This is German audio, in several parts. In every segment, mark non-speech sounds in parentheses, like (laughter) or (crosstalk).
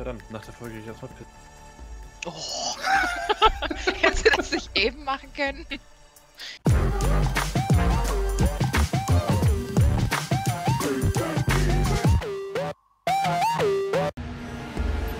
Ja dann, nach der Folge gehe ich erstmal pissen. Oh. (laughs) Hättest du das nicht eben machen können?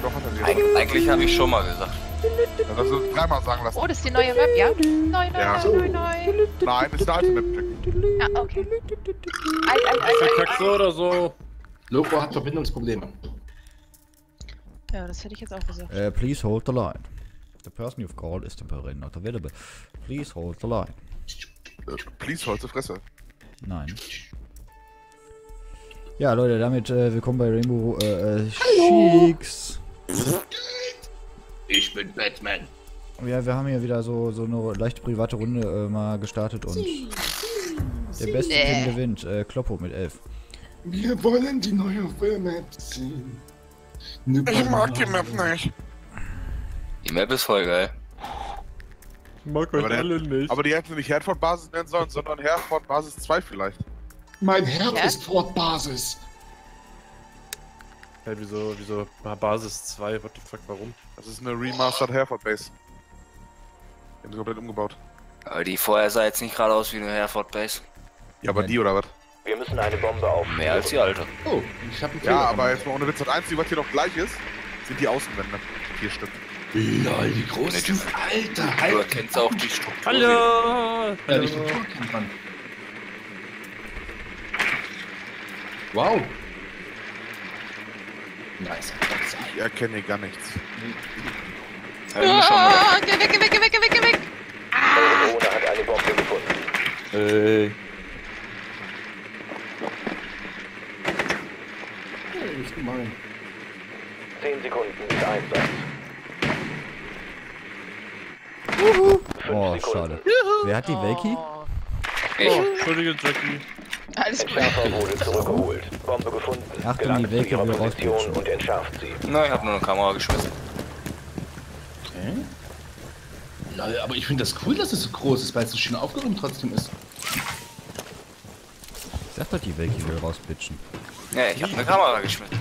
Doch, hat er wieder. Eig eigentlich habe ich schon mal gesagt. Ja, das ist dreimal sagen lassen. Oh, das ist die neue Map, ja? Neu, neu, Ja. neu, neu, neu. Nein, ist eine alte Map, Jackie. Ja, okay. Ei, ei, ei, ei, Verkackt so oder so. Loco hat Verbindungsprobleme. Ja, das hätte ich jetzt auch gesagt. Uh, please hold the line. The person you've called is temporarily not available. Please hold the line. Please, holze Fresse. Nein. Ja, Leute, damit äh, willkommen bei Rainbow äh, äh, Cheeks. Ich bin Batman. Ja, wir haben hier wieder so, so eine leichte private Runde äh, mal gestartet und der beste. Team gewinnt. Äh, Kloppo mit 11. Wir wollen die neue Map sehen. Ich mag die Map nicht. Die Map ist voll geil. Ich mag Aber euch der- alle nicht. Aber die hätten nicht Herford-Basis nennen sollen, sondern Herford-Basis 2 vielleicht. Mein Herz Ja? ist Fortbasis. Hey, wieso, wieso Basis 2? What the fuck, warum? Das ist eine Remastered Herford-Base. Die haben sie komplett umgebaut. Aber die vorher sah jetzt nicht gerade aus wie eine Herford Base. Ja, aber die oder was? Wir müssen eine Bombe auf. Mehr als die alte. Oh, ich hab einen Fehler Ja, aber jetzt mal ohne Witz. Das Einzige, was hier noch gleich ist, sind die Außenwände. Vier Stück. Lol, wie groß ist das? Alter, Du Alter. erkennst auch die Struktur. Hallo! Ja, die Struktur kennt man. Wow. Nice. Ich erkenne hier gar nichts. Schon mal Ah, geh weg, geh weg, geh weg, geh weg, geh weg. Eure Drohne hat eine Bombe gefunden. Ey. Gemein. 10 Sekunden bis Einsatz. Oh, Sekunden. schade. Wer hat die Velki? Oh, Ich. Oh, Entschuldige, Jackie. alles gut. Entschärfer wurde zurückgeholt. Bombe gefunden. Achtung, die Welke Position rausrutschen. und entschärft sie. Na, ich hab nur eine Kamera geschmissen. Okay. Lol, aber ich finde das cool, dass es so groß ist, weil es so schön aufgeräumt trotzdem ist. Ich sag doch, die Velki will rauspitchen. Ja, ich hab eine Kamera geschmissen.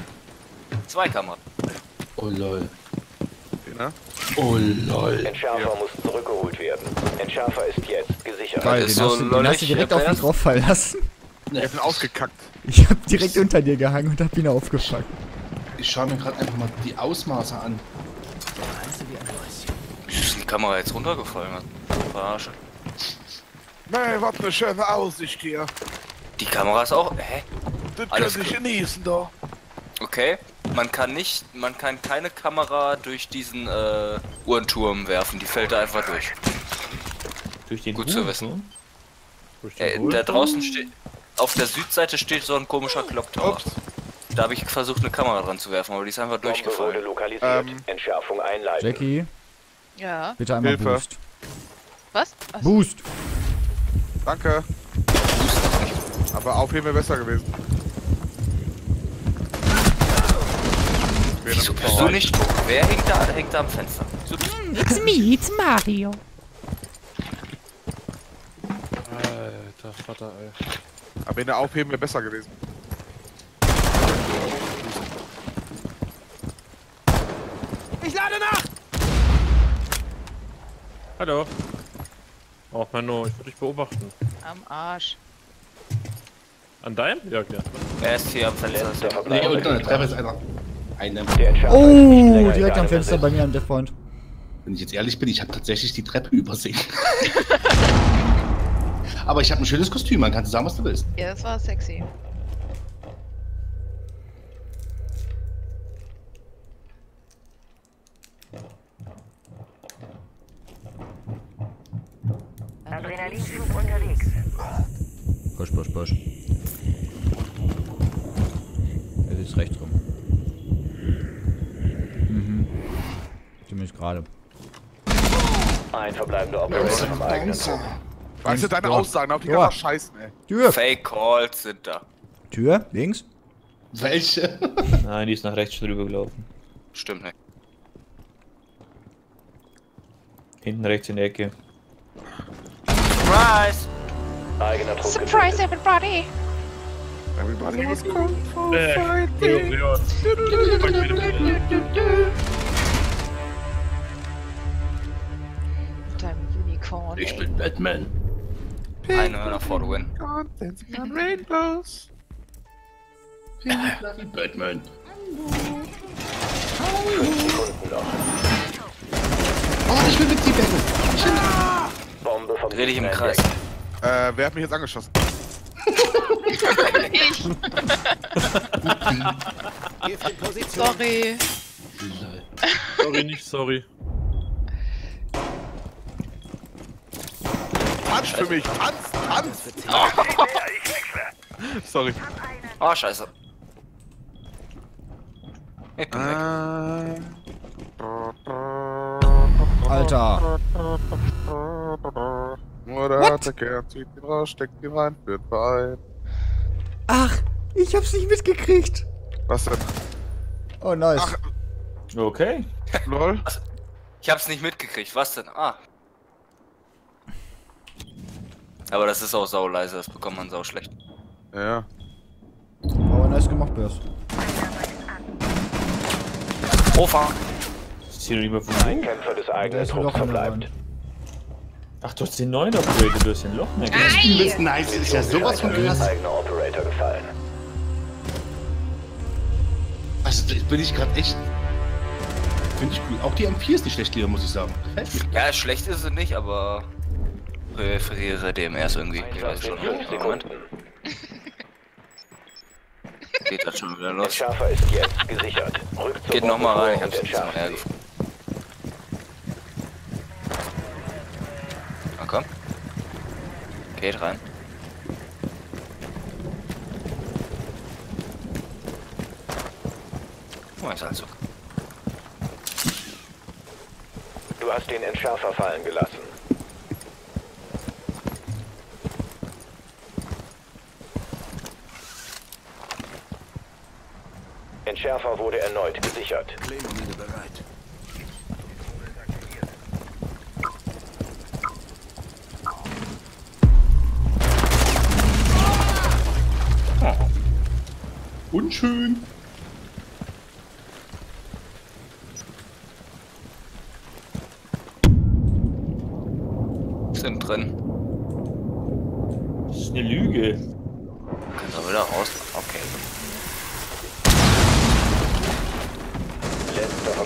Zwei Kameras. Oh lol. Ne? Oh lol. Entschärfer Ja. muss zurückgeholt werden. Entschärfer ist jetzt gesichert. Geil, den, so hast, du, den hast du direkt auf mich drauf fallen lassen. Ich hab ihn ausgekackt. Ich hab direkt unter dir gehangen und hab ihn aufgefangen. Ich schaue mir gerade einfach mal die Ausmaße an. Wieso ist die Kamera jetzt runtergefallen? Verarsche. Nee, was eine schöne Aussicht hier. Die Kamera ist auch. Hä? Das Alles kann ich genießen da. Okay. Man kann nicht, man kann keine Kamera durch diesen äh, Uhrenturm werfen. Die fällt da einfach durch. Durch den Gut zu wissen. Durch den Äh, da draußen steht. Auf der Südseite steht so ein komischer Clocktower. Ups. Da habe ich versucht, eine Kamera dran zu werfen, aber die ist einfach durchgefallen. Ähm. Entschärfung einleiten. Jackie, Ja, bitte einmal Hilfe. Boost. was? was? Boost! Danke. Aber aufheben wäre besser gewesen. Wäre Wieso bist du nicht? Wer hängt da? Hängt da am Fenster. So, It's me, it's Mario. Alter Vater, ey. Aber in der Aufheben wäre besser gewesen. Hallo. Oh, Menno, ich würde dich beobachten. Am Arsch. An deinem? Ja, ja. er ist hier am Fenster. Letzter Nee, unten an der Treppe ist einer. Eine. Ist Oh, direkt am Fenster bei mir an der Front. Wenn ich jetzt ehrlich bin, ich habe tatsächlich die Treppe übersehen. (laughs) Aber ich habe ein schönes Kostüm, man kann sagen, was du willst. Ja, das war sexy. Adrenalinflug unterwegs. Push, push, push. Er sitzt rechts rum. Ziemlich gerade. Ein verbleibender Operator am eigenen. Weißt du, deine Tor. Aussagen auf die Tor. Scheißen, ey. Tür! Fake Calls sind da. Tür, links. Welche? (laughs) Nein, die ist nach rechts drüber gelaufen. Stimmt nicht. Hinten rechts in der Ecke. Surprise! Eigener Trupp Surprise, everybody! Everybody was for Äh, fighting. Batman. Eine for the win. Dancing on rainbows. Batman. Oh, ich will mit dir Batman. Ich will Bombe vom Dreh dich im Kreis. Äh, wer hat mich jetzt angeschossen? (laughs) Ich. Sorry. Sorry, nicht sorry. Tanz für mich! Tanz! Tanz! (laughs) Sorry. Oh, scheiße. Ich bin weg. Alter. Oder hat er gern, zieht ihn raus, steckt ihn rein, führt rein. Ach, ich hab's nicht mitgekriegt. Was denn? Oh, nice. Ach. Okay. Lol? Ich hab's nicht mitgekriegt. Was denn? Ah. Aber das ist auch sau leise, das bekommt man sau schlecht. Ja. Aber nice gemacht, Börs. Oh, fuck. Ist hier nicht mehr von Ein wo? Kämpfer des Der eigenen Trupps verbleibt. Ach, du hast den neuen upgraded, du hast den Loch mehr Das Spiel ist nice. Ist ja sowas von krass. Eigener Operator gefallen. Also, jetzt bin ich gerade echt. Finde ich cool. Auch die M4 ist nicht schlecht, muss ich sagen. Ja, schlecht ist es nicht, aber präferiere DMRs irgendwie. Ich weiß schon. Moment. (laughs) Geht das schon wieder los? Entschärfer ist jetzt gesichert. Rückt zur Geht nochmal rein, ich hab's entschärft sie. hergefunden. Na komm. Geht rein. Oh, ist also. Du hast den Entschärfer fallen gelassen. Entschärfer wurde erneut gesichert. Unschön. Sind drin. Das ist eine Lüge. Kannst du wieder raus. Okay.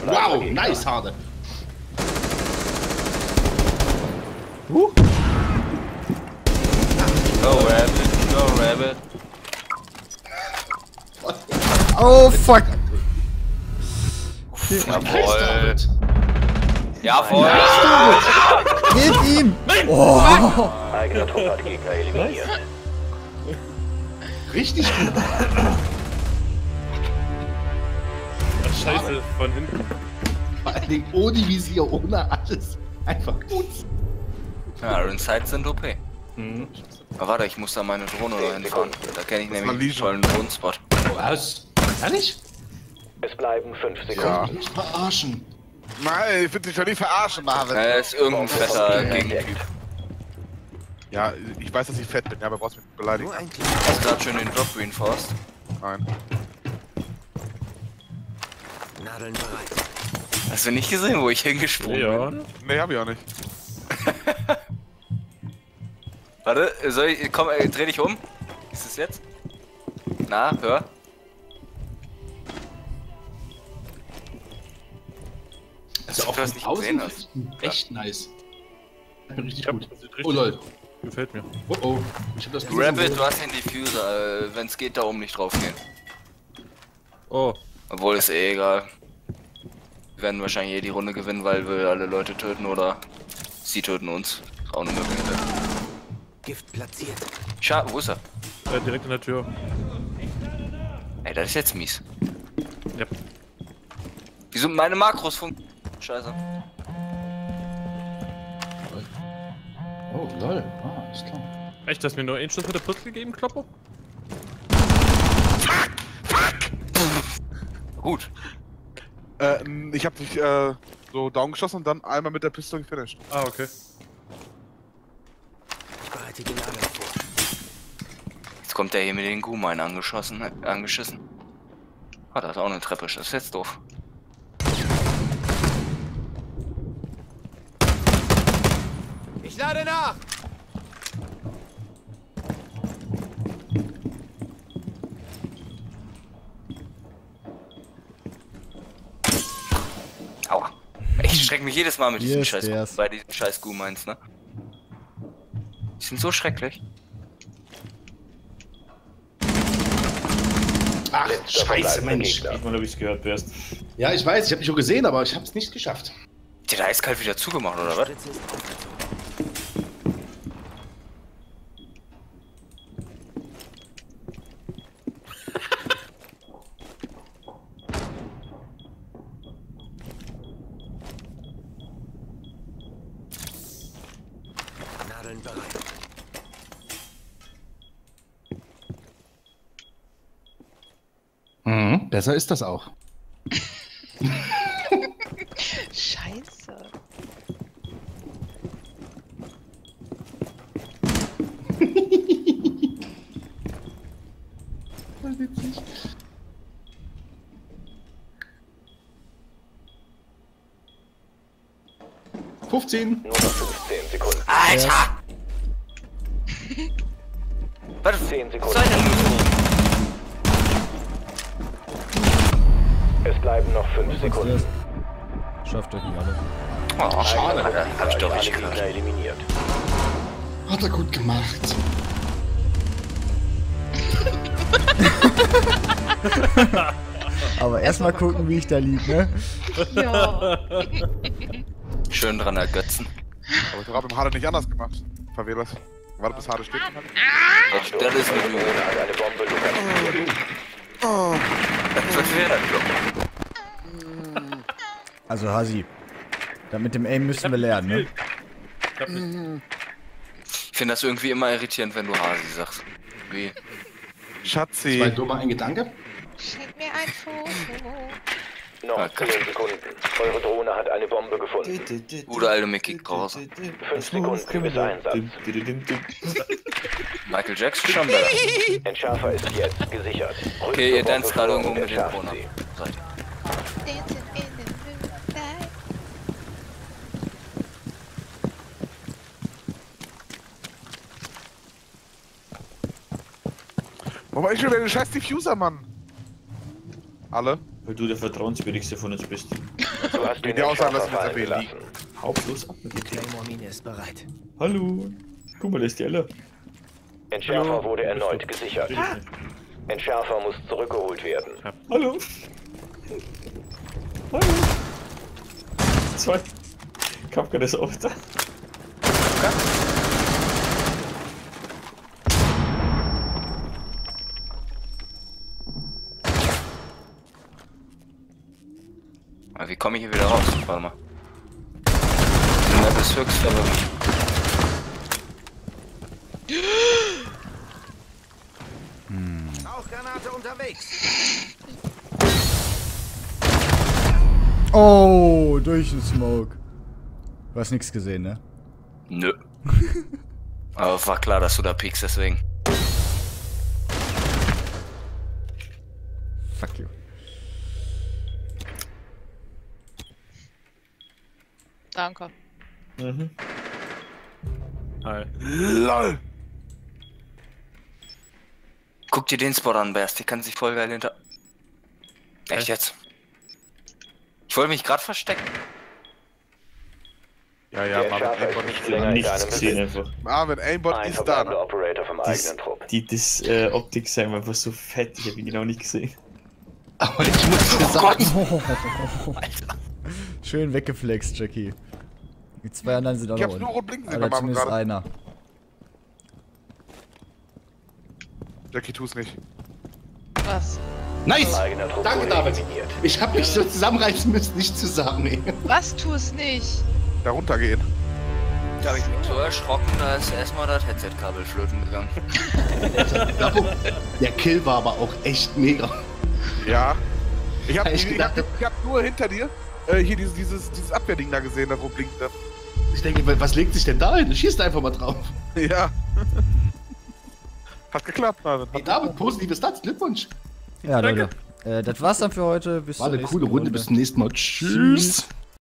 Wow, nice, Hade. Go Rabbit, go Rabbit. Oh, fuck. Jawohl. Jawohl. (laughs) Gib ihm. Oh. Eigener Trupp hat Gegner eliminiert. Richtig gut. Scheiße, von hinten. Vor allen Dingen ohne Visier, ohne alles. Einfach gut. Ja, Iron Sights sind OP. Mhm. Aber warte, ich muss da meine Drohne dahin fahren. Da kenne ich Das nämlich einen tollen Drohnenspot. Was? Ehrlich? Es bleiben fünf Ja. Sekunden. Nicht verarschen. Nein, ich will dich doch nicht verarschen, Marvin. Er ist irgendein fetter Gegentyp. Ja, ich weiß, dass ich fett bin, ja, aber brauchst mich nicht beleidigen. Hast gerade schön den Drop reinforced. Nein. Hast du nicht gesehen, wo ich hingesprungen Ja. bin? Nee, hab ich auch nicht. (laughs) Warte, soll ich. Komm, äh, dreh dich um. Ist es jetzt? Na, hör. Also du auch das nicht gesehen hast. echt nice. Richtig Ja, gut. das Oh lol. gefällt mir. Oh oh. Ich hab das Rabbit, du hast den Diffuser. Äh, Wenn es geht, da oben nicht drauf gehen. Oh, Obwohl, ist eh egal. Wir werden wahrscheinlich eh die Runde gewinnen, weil wir alle Leute töten oder sie töten uns. Ist auch eine Möglichkeit. Gift platziert. Schade, wo ist er? äh, direkt in der Tür. Ey, das ist jetzt mies. Ja. Wieso meine Makros funktionieren? Scheiße. Oh lol. Ah, ist klar. Echt, du mir nur einen Schuss mit der Pistole gegeben, Kloppo? Gut. Äh, ich hab dich, äh, so down geschossen und dann einmal mit der Pistole gefinisht. Ah, okay. Ich bereite die Lager vor. Jetzt kommt der hier mit den Gumein angeschossen, äh, angeschissen. Ah, da ist auch eine Treppe, das ist jetzt doof. Ich lade nach! Ich schreck mich jedes Mal mit diesen Hier scheiß ist der's. bei diesen scheiß Gu-Mines, ne? Die sind so schrecklich. Ach, scheiße, Mensch. Ich mal, ob ich's gehört wärst. Ja, ich weiß, ich habe dich auch gesehen, aber ich habe es nicht geschafft. Die da eiskalt wieder zugemacht, oder was? Nadeln bereit. Mhm, besser ist das auch. 15. Nur noch 15 Sekunden. Alter! Ja. Was? 10 Sekunden. Es bleiben noch 5 Sekunden. Schafft euch nicht alle. Oh, schade. Hab ich doch nicht gehört. Eliminiert. Hat er gut gemacht. (laughs) Aber erstmal gucken, wie ich da liege, ne? Ja. (laughs) Schön dran ergötzen. Aber ich habe im Hade nicht anders gemacht. Verwählers. Warte bis Hade steht. Das, das ist eine Lüge. Hat eine Bombe lokalisiert. Was wäre das, Bro? Also Hasi. Da mit dem Aim müssen wir lernen, ne? Ich hab nicht. Ich finde das irgendwie immer irritierend, wenn du Hasi sagst. Wie? Schatzi. Zwei dummer ein Gedanke. Schenk mir ein Foto. Noch Ah, 10 Sekunden. Eure Drohne hat eine Bombe gefunden. Gute alte Mickey Krause. 5 Sekunden bis Einsatz. Michael Jackson schon da. Entschärfer ist jetzt gesichert. Rückt Okay, ihr tanzt gerade irgendwo mit Corona. Seid ihr. The moonlight. Warum ich schon wieder den scheiß Diffuser, Mann? Alle? Weil du der vertrauenswürdigste von uns bist. Du hast den Die Aussage lassen wir jetzt gelassen. Hau bloß ab mit dem Kleinen. Claymore-Mine ist bereit. Hallo. Guck mal, da ist die Elle. Entschärfer wurde erneut gesichert. Entschärfer muss zurückgeholt werden. Hallo. Hallo. Zwei. Kafka ist auch da. Aber wie komme ich hier wieder raus? Warte mal. Map ist höchst verwirrend. Rauchgranate unterwegs. Oh, durch den Smoke. Du hast nichts gesehen, ne? Nö. (laughs) Aber war klar, dass du da piekst, deswegen. Fuck you. Danke. Mhm. Hi. LOL. Guck dir den Spot an, Berst. Die kann sich voll geil hinter. Echt jetzt? Ich wollte mich gerade verstecken. Ja, ja, Der Marvin Aimbot nicht länger Nichts gesehen einfach. Marvin Aimbot Ein ist da. Ne? Operator vom Das, eigenen Trupp. die, das äh, Optik-Sein war einfach so fett, ich hab ihn genau nicht gesehen. Aber ich muss dir sagen, (laughs) Schön weggeflext, Jackie. Die zwei anderen sind auch Ich noch hab's nur unten. rot blinken sehen Oder zumindest gerade. einer. Jackie, tu's nicht. Was? nice. Danke, David. Ich hab mich so zusammenreißen müssen, nicht zu sagen, ey. Was? Tu es nicht. Da runtergehen. Da hab ich mich so erschrocken, da ist erstmal das Headset-Kabel flöten gegangen. (laughs) Der Kill war aber auch echt mega. Ja. Ich hab, Ich ich, ich, hab, gedacht- ich hab nur hinter dir äh, hier dieses, dieses, dieses Abwehrding da gesehen, das wo blinkt. Das. Ich denke, was legt sich denn da hin? Schießt einfach mal drauf. (laughs) Ja. Hat geklappt, Marvin. Hey, David, positive Stats, Glückwunsch. Ja, Leute. Äh, das war's dann für heute. Bis War eine coole Runde, bis zum nächsten Mal. Tschüss.